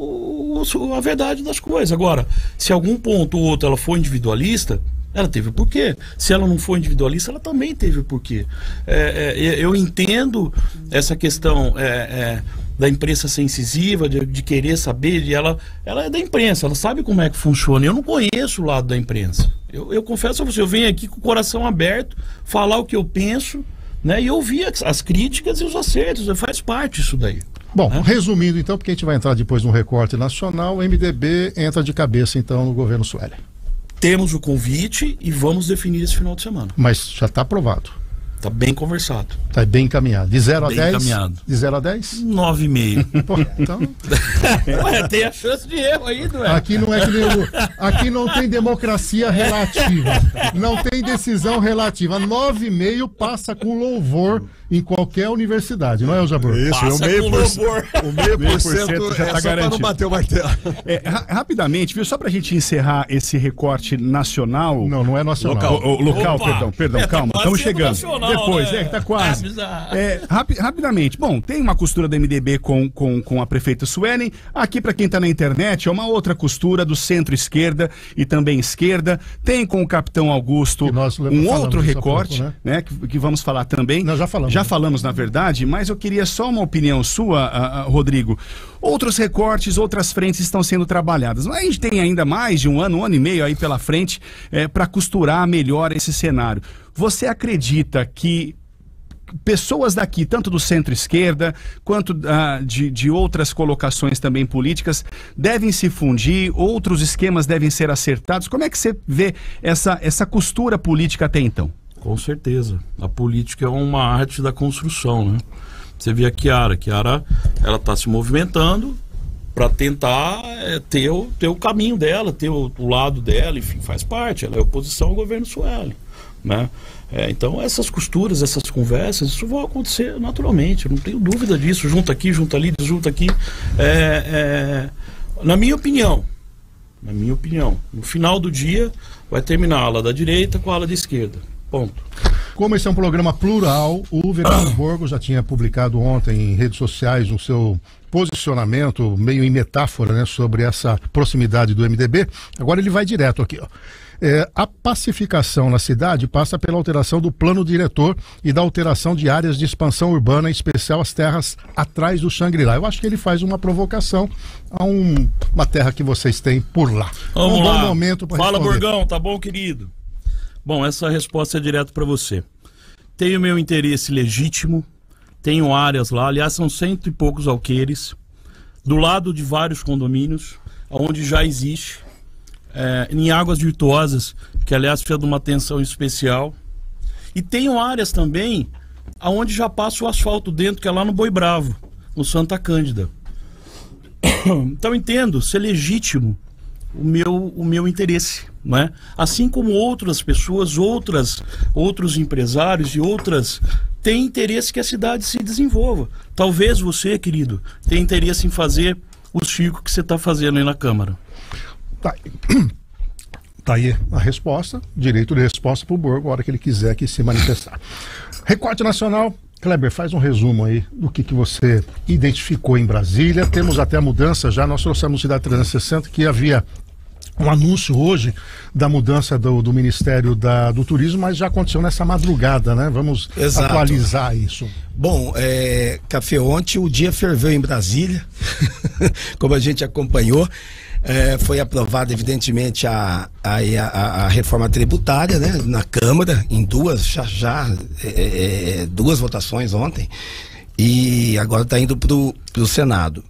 a verdade das coisas. Agora, se algum ponto ou outro ela for individualista, ela teve porquê. Se ela não for individualista, ela também teve porquê. É, é, eu entendo essa questão é, é, da imprensa ser incisiva, de, de querer saber, de ela, ela é da imprensa, ela sabe como é que funciona. Eu não conheço o lado da imprensa. Eu, eu confesso a você, eu venho aqui com o coração aberto, falar o que eu penso, né? E ouvir as, as críticas e os acertos. Faz parte isso daí. Bom, Hã? resumindo então, porque a gente vai entrar depois no recorte nacional, o MDB entra de cabeça então no governo Sueli. Temos o convite e vamos definir esse final de semana. Mas já está aprovado. Tá bem conversado. Está bem encaminhado. De 0 a Bem 10? encaminhado. De 0 a 10? Nove e meio. Pô, então, Ué, tem a chance de erro aí, não é? aqui não é que nem o, Aqui não tem democracia relativa. Não tem decisão relativa. 9,5 passa com louvor em qualquer universidade, não é, o Jabor? Isso, e o Passa meio por, o meio por cento já é tá não garantido. bater o martelo. É, ra- rapidamente, viu? Só pra gente encerrar esse recorte nacional. Não, não é nacional. O, o local, Opa! perdão, perdão, É, calma, estamos chegando. nacional, Depois, né? é, tá quase. É, bizarro. É, rapi- rapidamente, bom, tem uma costura da MDB com, com, com a prefeita Suelen. Aqui, pra quem tá na internet, é uma outra costura do centro-esquerda e também esquerda. Tem com o capitão Augusto um outro recorte, pouco, né? que, que vamos falar também. Nós já falamos, Já falamos, na verdade, mas eu queria só uma opinião sua, Rodrigo. Outros recortes, outras frentes estão sendo trabalhadas. Mas a gente tem ainda mais de um ano, um ano e meio aí pela frente para costurar melhor esse cenário. Você acredita que pessoas daqui, tanto do centro-esquerda quanto ah, de, de outras colocações também políticas, devem se fundir, outros esquemas devem ser acertados. Como é que você vê essa, essa costura política até então? Com certeza. A política é uma arte da construção, né? Você vê a Kiara. A Kiara, ela está se movimentando para tentar é, ter, o, ter o caminho dela, ter o, o lado dela, enfim, faz parte. Ela é oposição ao governo Sueli, né? É, então, essas costuras, essas conversas, isso vai acontecer naturalmente, não tenho dúvida disso. Junta aqui, junta ali, junta aqui. É, é, na minha opinião, na minha opinião, no final do dia, vai terminar a ala da direita com a ala da esquerda. Ponto. Como esse é um programa plural, o vereador Borgo já tinha publicado ontem em redes sociais o seu posicionamento, meio em metáfora, né, sobre essa proximidade do MDB. Agora ele vai direto aqui, ó. É, a pacificação na cidade passa pela alteração do plano diretor e da alteração de áreas de expansão urbana, em especial as terras atrás do Xangri-Lá. Eu acho que ele faz uma provocação a um- uma terra que vocês têm por lá. Vamos um lá. bom momento para Fala, responder. Burgão, tá bom, querido? Bom, essa resposta é direto para você. Tenho meu interesse legítimo, tenho áreas lá, aliás, são cento e poucos alqueires, do lado de vários condomínios, onde já existe, é, em águas virtuosas, que aliás precisa de uma atenção especial. E tenho áreas também aonde já passa o asfalto dentro, que é lá no Boi Bravo, no Santa Cândida. Então entendo ser legítimo o meu, o meu interesse, não é? Assim como outras pessoas, outras, outros empresários e outras têm interesse que a cidade se desenvolva. Talvez você, querido, tenha interesse em fazer o circo que você está fazendo aí na Câmara. Tá. Tá aí a resposta, direito de resposta para o Borgo, a hora que ele quiser que se manifestar. Recorte Nacional, Kleber, faz um resumo aí do que, que você identificou em Brasília. Temos até a mudança já, nós trouxemos Cidade 360 que havia um anúncio hoje da mudança do, do Ministério da, do Turismo, mas já aconteceu nessa madrugada, né? Vamos Exato. atualizar isso. Bom, é, Café, ontem o dia ferveu em Brasília, como a gente acompanhou. É, foi aprovada, evidentemente, a, a, a, a reforma tributária né, na Câmara, em duas, já, já é, é, duas votações ontem, e agora está indo para o Senado.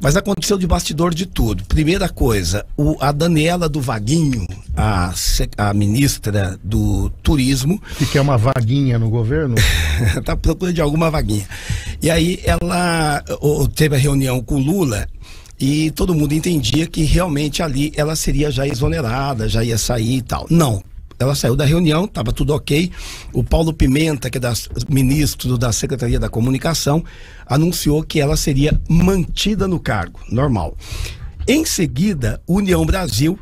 Mas aconteceu de bastidor de tudo. Primeira coisa, o, a Daniela do Vaguinho, a, a ministra do Turismo, Que quer uma vaguinha no governo? tá procurando de alguma vaguinha. E aí ela ó, teve a reunião com o Lula e todo mundo entendia que realmente ali ela seria já exonerada, já ia sair e tal. Não. Ela saiu da reunião, estava tudo ok. O Paulo Pimenta, que é das, ministro da Secretaria da Comunicação, anunciou que ela seria mantida no cargo, normal. Em seguida, União Brasil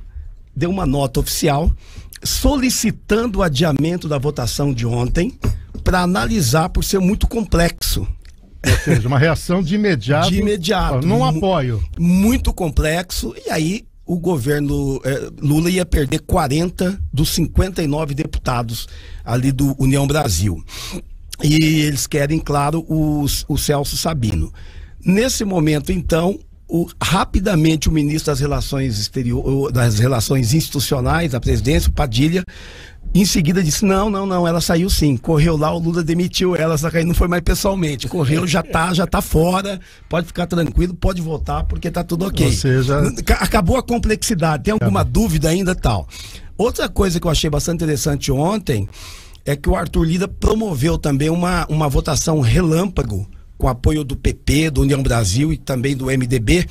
deu uma nota oficial solicitando o adiamento da votação de ontem para analisar por ser muito complexo. Ou seja, uma reação de imediato. De imediato. Não apoio. Muito complexo. E aí o governo eh, Lula ia perder 40 dos 59 deputados ali do União Brasil. E eles querem, claro, o Celso Sabino. Nesse momento, então, o- rapidamente o ministro das Relações Exterior, das Relações Institucionais, da presidência, o Padilha, em seguida disse: não, não, não, ela saiu sim. Correu lá, o Lula demitiu ela, só que aí não foi mais pessoalmente. Correu, já tá, já tá fora, pode ficar tranquilo, pode voltar, porque tá tudo ok. Ou seja- Ca- acabou a complexidade. Tem alguma dúvida ainda tal? Outra coisa que eu achei bastante interessante ontem é que o Arthur Lira promoveu também uma, uma votação relâmpago com apoio do PP, do União Brasil e também do MDB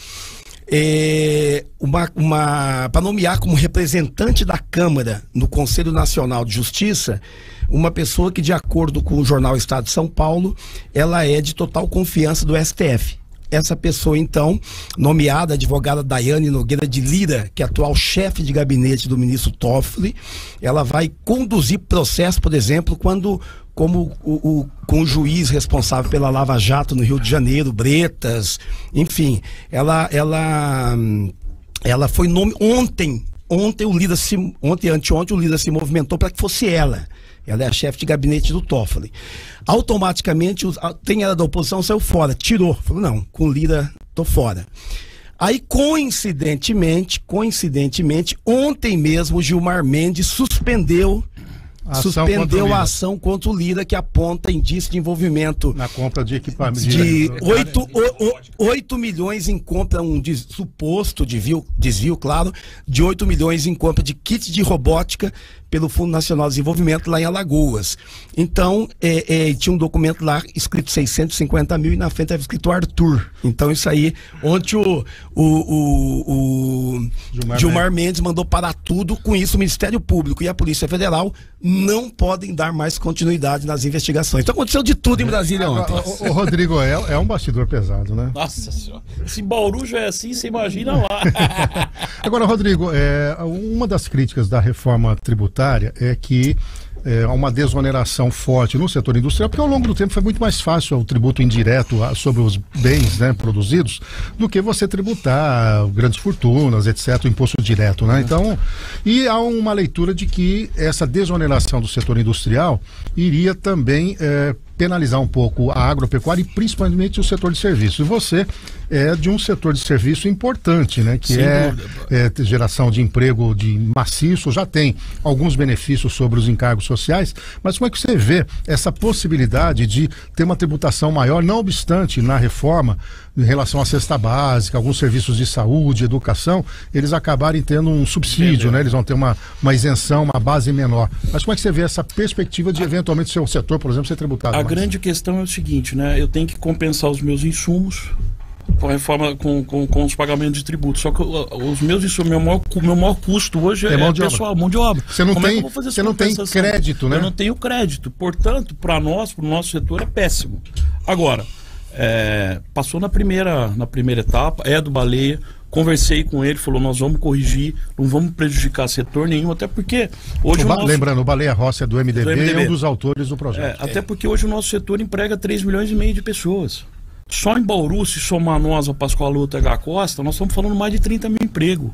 é, uma, uma para nomear como representante da Câmara no Conselho Nacional de Justiça uma pessoa que, de acordo com o jornal Estado de São Paulo, ela é de total confiança do STF. Essa pessoa, então, nomeada advogada Daiane Nogueira de Lira, que é atual chefe de gabinete do ministro Toffoli, ela vai conduzir processo, por exemplo, quando como o, o, com o juiz responsável pela Lava Jato no Rio de Janeiro, Bretas, enfim, ela ela ela foi nome ontem, ontem o Lira se ontem anteontem o Lira se movimentou para que fosse ela. Ela é a chefe de gabinete do Toffoli. Automaticamente, tem ela da oposição, saiu fora, tirou. Falou, não, com Lira tô fora. Aí, coincidentemente, coincidentemente, ontem mesmo, Gilmar Mendes suspendeu a suspendeu a ação contra o Lira que aponta indício de envolvimento na compra de equipamentos de 8, 8 milhões em compra um de, suposto desvio, desvio claro de 8 milhões em compra de kits de robótica pelo Fundo Nacional de Desenvolvimento lá em Alagoas. Então, é, é, tinha um documento lá escrito 650 mil e na frente estava escrito Arthur. Então, isso aí, ontem o, o, o, o Gilmar, Gilmar Mendes. Mendes mandou parar tudo. Com isso, o Ministério Público e a Polícia Federal não podem dar mais continuidade nas investigações. Então, aconteceu de tudo em Brasília ontem. O, o Rodrigo é, é um bastidor pesado, né? Nossa Senhora. Se Bauru já é assim, você imagina lá. Agora, Rodrigo, é, uma das críticas da reforma tributária tributária é que é, uma desoneração forte no setor industrial, porque ao longo do tempo foi muito mais fácil o tributo indireto sobre os bens né, produzidos do que você tributar grandes fortunas, etc., o imposto direto. Né? Então, e há uma leitura de que essa desoneração do setor industrial iria também é, penalizar um pouco a agropecuária e principalmente o setor de serviços. E você é de um setor de serviço importante, né? Que é, é, geração de emprego de maciço, já tem alguns benefícios sobre os encargos sociais, mas como é que você vê essa possibilidade de ter uma tributação maior, não obstante na reforma em relação à cesta básica, alguns serviços de saúde, educação, eles acabarem tendo um subsídio, né? Eles vão ter uma, uma isenção, uma base menor. Mas como é que você vê essa perspectiva de eventualmente seu setor, por exemplo, ser tributado? A mais? grande questão é o seguinte, né? Eu tenho que compensar os meus insumos com a reforma com, com, com, os pagamentos de tributos. Só que os meus insumos, meu maior, meu maior custo hoje é, é mão de pessoal, obra. mão de obra. Você não Como tem, é você não tem crédito, né? Eu não tenho crédito. Portanto, para nós, para o nosso setor, é péssimo. Agora, é, passou na primeira, na primeira etapa, é do Baleia, conversei com ele, falou, nós vamos corrigir, não vamos prejudicar setor nenhum, até porque hoje o, o nosso... Lembrando, o Baleia Rossi é do MDB, do MDB. é um dos autores do projeto. É, até porque hoje o nosso setor emprega 3 milhões e meio de pessoas. Só em Bauru, se somar nós, a Pascoaluta H Costa, nós estamos falando mais de 30 mil empregos.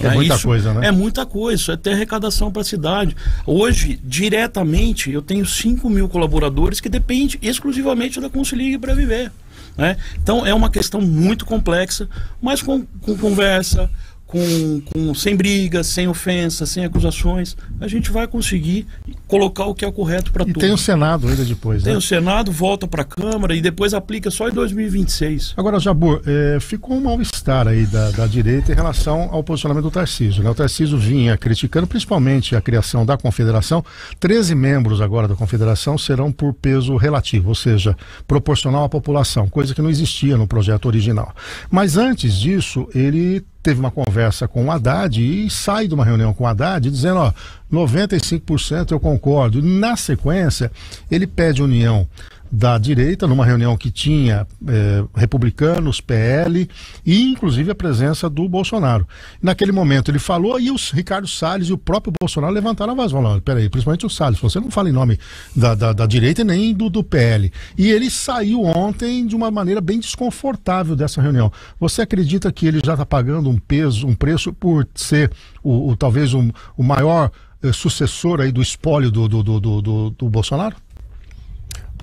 É, é muita isso, coisa, né? É muita coisa, isso é ter arrecadação para a cidade. Hoje, diretamente, eu tenho 5 mil colaboradores que dependem exclusivamente da Consilig para viver. Né? Então, é uma questão muito complexa, mas com, com conversa, com, com, sem brigas, sem ofensas, sem acusações, a gente vai conseguir colocar o que é correto para tudo. E tem o Senado ainda depois, tem né? o Senado, volta para a Câmara e depois aplica só em 2026. Agora, Jabur, é, ficou um mal-estar aí da, da, direita em relação ao posicionamento do Tarcísio. Né? O Tarcísio vinha criticando principalmente a criação da Confederação. 13 membros agora da Confederação serão por peso relativo, ou seja, proporcional à população, coisa que não existia no projeto original. Mas antes disso, ele teve uma conversa com o Haddad e sai de uma reunião com o Haddad dizendo, ó, 95% eu concordo. Na sequência, ele pede união da direita, numa reunião que tinha eh, republicanos, PL e inclusive a presença do Bolsonaro. Naquele momento ele falou e os Ricardo Salles e o próprio Bolsonaro levantaram a voz, falando, peraí, principalmente o Salles, você não fala em nome da, da, da direita nem do, do PL. E ele saiu ontem de uma maneira bem desconfortável dessa reunião. Você acredita que ele já está pagando um peso, um preço por ser o, o talvez um, o maior eh, sucessor aí do espólio do, do, do, do, do Bolsonaro?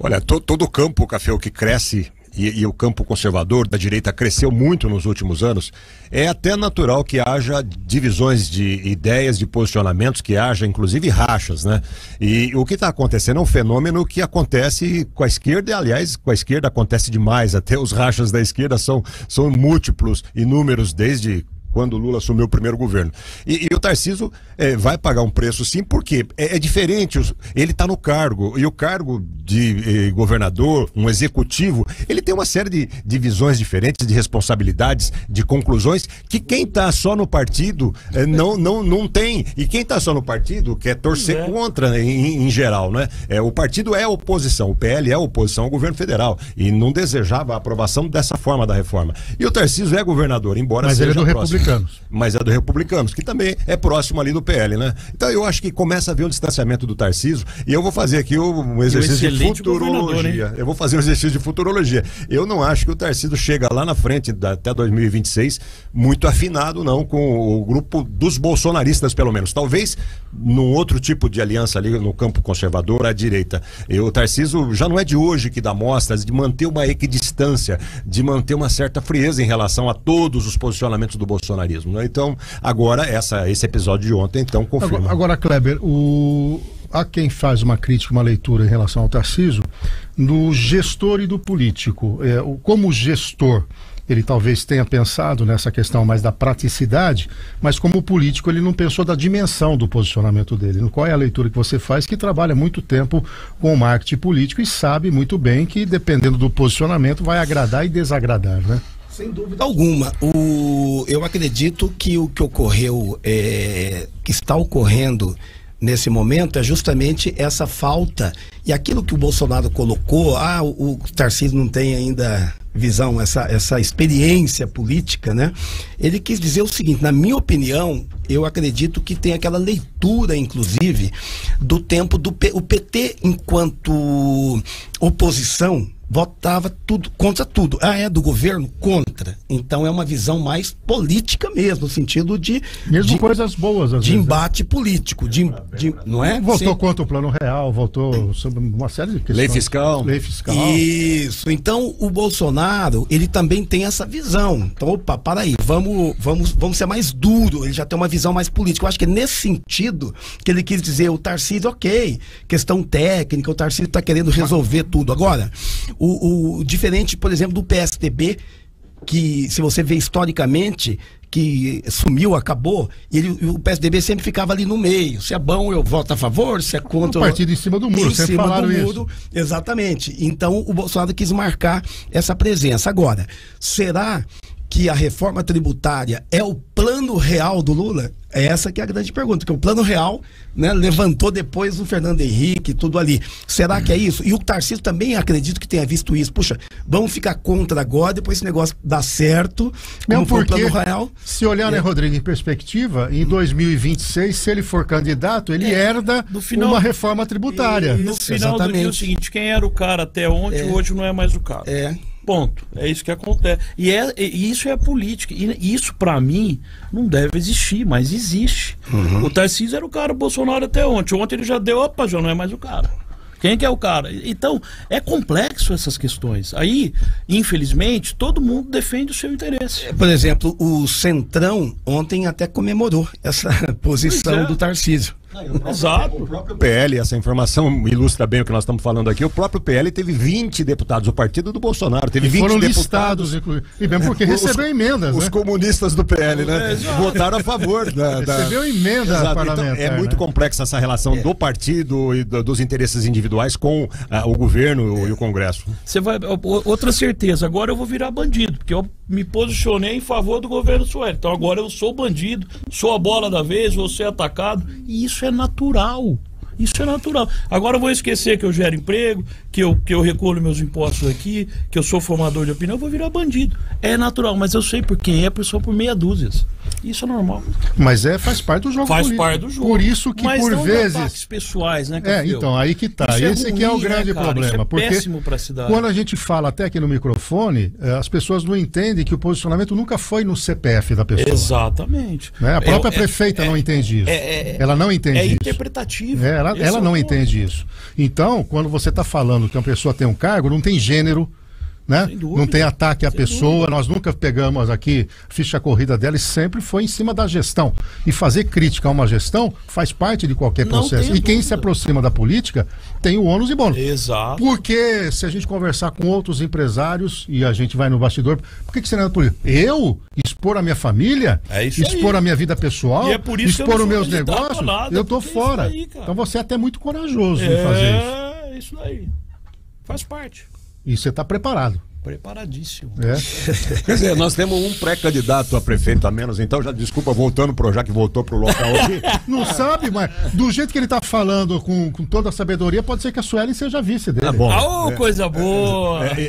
Olha, to, todo o campo, Café, que cresce e, e, o campo conservador da direita cresceu muito nos últimos anos, é até natural que haja divisões de ideias, de posicionamentos, que haja inclusive rachas, né? E o que está acontecendo é um fenômeno que acontece com a esquerda, e aliás, com a esquerda acontece demais, até os rachas da esquerda são, são múltiplos, inúmeros, desde quando o Lula assumiu o primeiro governo. E, e o Tarciso é, vai pagar um preço sim, porque é, é diferente. Os, ele está no cargo, e o cargo de eh, governador, um executivo, ele tem uma série de, de visões diferentes, de responsabilidades, de conclusões, que quem está só no partido eh, não, não, não tem. E quem está só no partido quer torcer É. contra, em, em geral, né? É, o partido é oposição, o PL é oposição ao governo federal e não desejava a aprovação dessa forma da reforma. E o Tarcísio é governador, embora Mas ele seja é do próximo. Republicanos. Mas é do Republicanos, que também é próximo ali do PL, né? Então eu acho que começa a ver o distanciamento do Tarcísio e eu vou fazer aqui um exercício de futurologia. Eu vou fazer um exercício de futurologia. Eu não acho que o Tarcísio chega lá na frente, até 2026, muito afinado, não, com o grupo dos bolsonaristas, pelo menos. Talvez num outro tipo de aliança ali no campo conservador, à direita. E o Tarcísio já não é de hoje que dá mostras de manter uma equidistância, de manter uma certa frieza em relação a todos os posicionamentos do bolsonarismo. né? Então, agora, essa, esse episódio de ontem, então, confirma. Agora, agora, Kleber, o... há quem faz uma crítica, uma leitura em relação ao Tarciso, do gestor e do político. É, como gestor, ele talvez tenha pensado nessa questão mais da praticidade, mas como político ele não pensou da dimensão do posicionamento dele. Qual é a leitura que você faz que trabalha muito tempo com o marketing político e sabe muito bem que dependendo do posicionamento vai agradar e desagradar, né? Sem dúvida alguma. O, eu acredito que o que ocorreu, é, que está ocorrendo nesse momento é justamente essa falta e aquilo que o Bolsonaro colocou, ah, o, o Tarcísio não tem ainda visão, essa, essa experiência política, né? Ele quis dizer o seguinte, na minha opinião, eu acredito que tem aquela leitura, inclusive, do tempo do P- o PT enquanto oposição votava tudo contra tudo. Ah, é do governo contra. Então é uma visão mais política mesmo, no sentido de Mesmo de, coisas boas, às de vezes. né? embate político, de, de- não é? Votou Sim. contra o plano real, votou sobre uma série de questões. Lei fiscal. Lei fiscal. Isso. Então o Bolsonaro ele também tem essa visão. Então, opa, para aí, vamos, vamos, vamos ser mais duro. Ele já tem uma visão mais política. Eu acho que é nesse sentido que ele quis dizer o Tarcísio, ok, questão técnica, o Tarcísio está querendo resolver tudo. Agora, o, o diferente, por exemplo, do PSDB que se você vê historicamente que sumiu, acabou, e ele, o PSDB sempre ficava ali no meio. Se é bom, eu voto a favor, se é contra. O partido em cima do muro, em sempre cima falaram do isso. muro, exatamente. Então o Bolsonaro quis marcar essa presença. Agora, será que a reforma tributária é o plano real do Lula? É essa que é a grande pergunta, porque o plano real né, levantou depois o Fernando Henrique, tudo ali. Será que é isso? E o Tarcísio também acredito que tenha visto isso. Puxa, vamos ficar contra agora, depois esse negócio dá certo, Mesmo porque, plano real. se olhar, né, É. Rodrigo, em perspectiva, em 2026, se ele for candidato, ele herda no final- uma reforma tributária. No Isso, final do dia é o exatamente. seguinte, quem era o cara até ontem, hoje não é mais o cara. É. Ponto. É isso que acontece. E, é, e isso é política. E isso, pra mim, não deve existir, mas existe. Uhum. O Tarcísio era o cara, o Bolsonaro até ontem. Ontem ele já deu, opa, já não é mais o cara. Quem que é o cara? Então, é complexo essas questões. Aí, infelizmente, todo mundo defende o seu interesse. Por exemplo, o Centrão ontem até comemorou essa posição é. do Tarcísio. Exato. O próprio PL, essa informação ilustra bem o que nós estamos falando aqui. O próprio PL teve 20 deputados, o partido do Bolsonaro teve E 20 foram deputados. listados, inclusive. E mesmo porque Os- recebeu emendas, Os né? comunistas do PL, né? Votaram a favor da. da- Recebeu emenda Exato. parlamentar. Então, é muito né? complexa essa relação do partido e do- dos interesses individuais com ah, o governo e o Congresso. Você vai. Outra certeza, agora eu vou virar bandido, porque eu me posicionei em favor do governo Sueli. Então agora eu sou bandido, sou a bola da vez, vou ser atacado. E isso é natural. Isso é natural. Agora eu vou esquecer que eu gero emprego, que eu, que eu recolho meus impostos aqui, que eu sou formador de opinião, eu vou virar bandido. É natural, mas eu sei por quem é, por só por meia dúzia. Isso é normal. Mas é, faz parte do jogo Faz político. parte do jogo. Por isso que, mas por não vezes... ataques pessoais, né, É, então, aí que tá. Isso é Esse aqui é o ruim, né, grande cara? problema. É porque péssimo pra cidade. quando a gente fala até aqui no microfone, eh, as pessoas não entendem que o posicionamento nunca foi no CPF da pessoa. Exatamente. Né? A própria Eu- é- prefeita não entende isso. é- é- ela não entende É isso. interpretativo. É, ela Esse ela é não ponto. entende isso. Então, quando você está falando que uma pessoa tem um cargo, não tem gênero, né? Dúvida. Não tem ataque à pessoa, dúvida. nós nunca pegamos aqui ficha corrida dela e sempre foi em cima da gestão. E fazer crítica a uma gestão faz parte de qualquer processo. E quem dúvida. se aproxima da política tem o ônus e bônus. Exato. Porque se a gente conversar com outros empresários e a gente vai no bastidor, por que, que você não é político? Eu expor a minha família, É expor aí. a minha vida pessoal, é expor os meus negócios, nada, eu tô é fora. aí, então você é até muito corajoso em fazer isso. É, isso aí. Faz parte. E você está preparado. Preparadíssimo. É. Quer dizer, nós temos um pré-candidato a prefeito a menos, então já desculpa voltando pro já que voltou pro local aqui. Não sabe, mas do jeito que ele está falando com, com toda a sabedoria, pode ser que a Sueli seja vice dele. Tá bom. Ah, ô, coisa boa! É,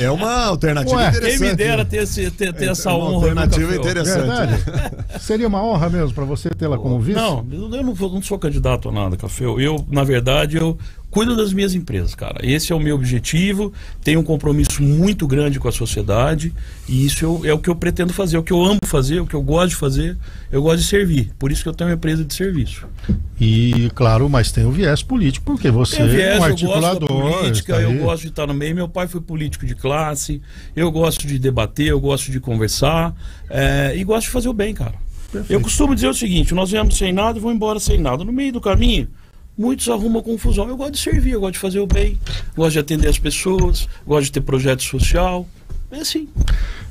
é- é uma alternativa Ué, interessante. Quem me dera ter, esse, ter, ter essa É uma honra. alternativa interessante. Verdade. Seria uma honra mesmo para você tê-la como vice? Não, eu não, vou- não sou candidato a nada, Café. Eu, na verdade, eu cuido das minhas empresas, cara. Esse é o meu objetivo. Tenho um compromisso muito grande com a sociedade. E isso eu- é o que eu pretendo fazer, é o que eu amo fazer, é o que eu gosto de fazer. Eu gosto de servir. Por isso que eu tenho uma empresa de serviço. E, claro, mas tem o viés político, porque você Tem viés, é um eu gosto articulador. da política, está eu gosto de estar no meio. Meu pai foi político de classe, eu gosto de debater, eu gosto de conversar é, e gosto de fazer o bem, cara. Eu costumo dizer o seguinte: nós viemos sem nada e vamos embora sem nada. No meio do caminho, muitos arrumam confusão. Eu gosto de servir, eu gosto de fazer o bem, gosto de atender as pessoas, gosto de ter projeto social. É assim.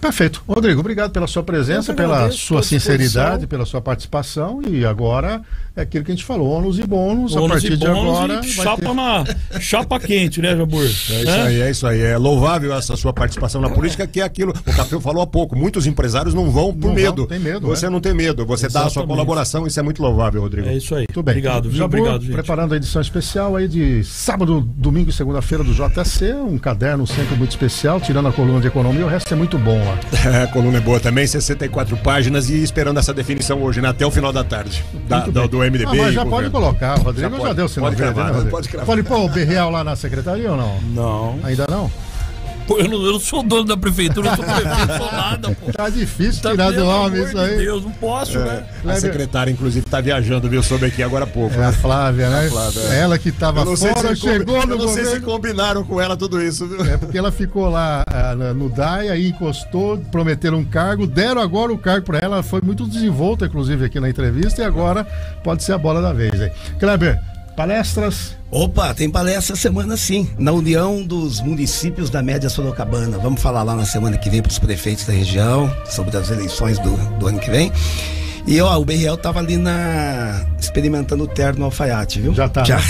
Perfeito. Rodrigo, obrigado pela sua presença, pela sua sinceridade, pela sua participação. E agora é aquilo que a gente falou: ônus e bônus. a partir de agora. chapa, ter- na, chapa quente, né, Jabur? É isso aí, é isso aí. É louvável essa sua participação na política, que é aquilo. O Café falou há pouco. Muitos empresários não vão por Não vão, medo. tem medo, Você é. não tem medo. Você dá a sua Exatamente. colaboração. Isso é muito louvável, Rodrigo. É isso aí. Muito bem. Obrigado, viu? Jabur, Obrigado, gente. preparando a edição especial aí de sábado, domingo e segunda-feira do JC, um caderno sempre muito especial, tirando a coluna de economia, o resto é muito bom lá. É, a coluna é boa também, 64 páginas e esperando essa definição hoje, né? Até o final da tarde. Da, do, do MDB. Ah, mas já pode colocar, Rodrigo Já já, pode. deu sinal Pode verde, cravar, né, pode. Pode pôr o Berreal lá na secretaria ou não? Não. Ainda não? Pô, eu não, eu não sou dono da prefeitura, eu sou prefeito, sou nada, pô. Tá difícil Tá, tirar do amor isso de aí. Deus, não posso, né? A secretária, inclusive, tá viajando, viu? Soube aqui agora há pouco. É a né? Flávia, né? Flávia, é. Ela que tava fora, se combi- chegou no Eu não sei se governo. combinaram com ela tudo isso, viu? É porque ela ficou lá ah, na- no DAI, aí encostou, prometeram um cargo, deram agora o cargo para ela, ela foi muito desenvolta, inclusive, aqui na entrevista, e agora pode ser a bola da vez aí. Kleber, palestras. Opa, tem palestra semana sim, na União dos Municípios da Média Sorocabana. Vamos falar lá na semana que vem para os prefeitos da região sobre as eleições do, do ano que vem. E ó, o BRL tava ali na. experimentando o terno alfaiate, viu? Já tá, Já. né?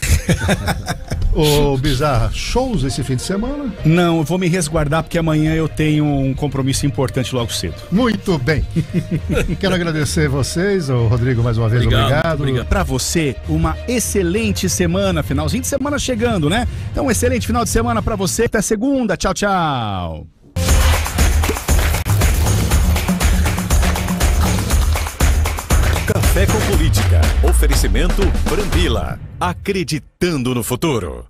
Ô, Bizarra, shows esse fim de semana? Não, eu vou me resguardar porque amanhã eu tenho um compromisso importante logo cedo. Muito bem. Quero agradecer vocês, o Rodrigo, mais uma vez, Obrigado, obrigado. obrigado. Pra você, uma excelente semana, finalzinho de semana chegando, né? Então, um excelente final de semana pra você. Até segunda. Tchau, tchau. Café com Política. Oferecimento Brambila. Acreditando no futuro.